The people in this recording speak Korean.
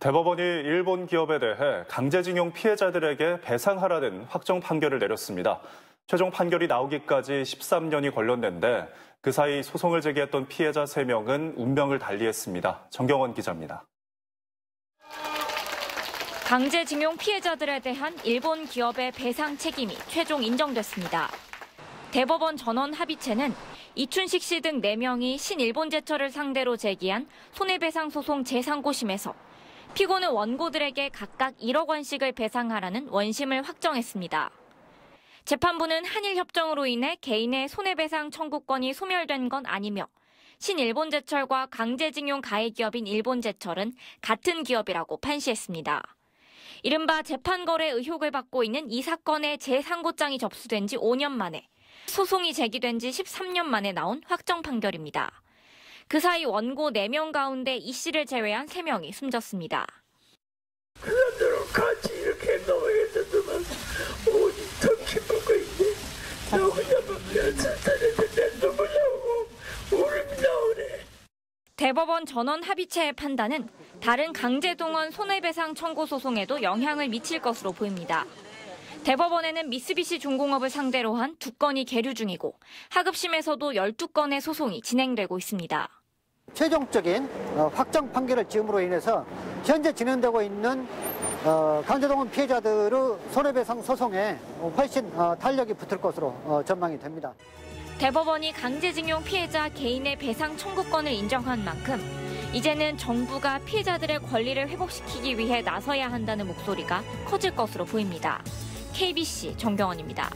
대법원이 일본 기업에 대해 강제징용 피해자들에게 배상하라는 확정 판결을 내렸습니다. 최종 판결이 나오기까지 13년이 걸렸는데 그 사이 소송을 제기했던 피해자 3명은 운명을 달리했습니다. 정경원 기자입니다. 강제징용 피해자들에 대한 일본 기업의 배상 책임이 최종 인정됐습니다. 대법원 전원 합의체는 이춘식 씨 등 4명이 신일본제철을 상대로 제기한 손해배상 소송 제3고심에서 피고는 원고들에게 각각 1억 원씩을 배상하라는 원심을 확정했습니다. 재판부는 한일 협정으로 인해 개인의 손해배상 청구권이 소멸된 건 아니며 신일본제철과 강제징용 가해 기업인 일본제철은 같은 기업이라고 판시했습니다. 이른바 재판거래 의혹을 받고 있는 이 사건의 재상고장이 접수된 지 5년 만에 소송이 제기된 지 13년 만에 나온 확정 판결입니다. 그 사이 원고 4명 가운데 이 씨를 제외한 3명이 숨졌습니다. 그 사람들하고 같이 이렇게 행동하겠다더만 어디 더 기쁘고 있네 나 혼자만 면살살해서 내 눈물 나오고 울음이 나오네 대법원 전원 합의체의 판단은 다른 강제동원 손해배상 청구 소송에도 영향을 미칠 것으로 보입니다. 대법원에는 미쓰비시 중공업을 상대로 한 두 건이 계류 중이고 하급심에서도 12건의 소송이 진행되고 있습니다. 최종적인 어, 확정 판결을 지음으로 인해서 현재 진행되고 있는 어, 강제동원 피해자들의 손해배상 소송에 훨씬 어, 탄력이 붙을 것으로 전망이 됩니다. 대법원이 강제징용 피해자 개인의 배상 청구권을 인정한 만큼 이제는 정부가 피해자들의 권리를 회복시키기 위해 나서야 한다는 목소리가 커질 것으로 보입니다. KBC 정경원입니다.